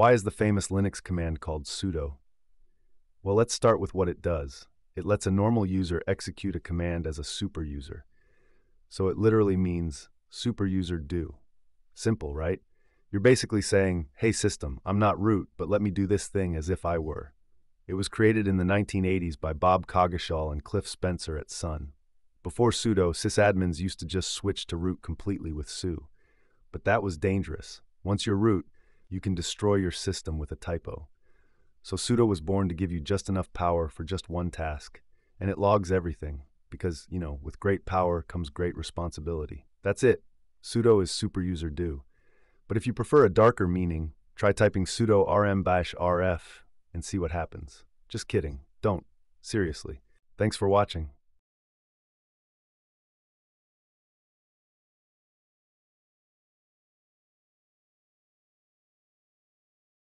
Why is the famous Linux command called sudo? Well, let's start with what it does. It lets a normal user execute a command as a super user. So it literally means super user do. Simple, right? You're basically saying, hey system, I'm not root, but let me do this thing as if I were. It was created in the 1980s by Bob Coggeshall and Cliff Spencer at Sun. Before sudo, sysadmins used to just switch to root completely with su. But that was dangerous. Once you're root, you can destroy your system with a typo. So sudo was born to give you just enough power for just one task, and it logs everything, because, you know, with great power comes great responsibility. That's it. Sudo is super user do. But if you prefer a darker meaning, try typing sudo rm dash rf and see what happens. Just kidding. Don't. Seriously. Thanks for watching.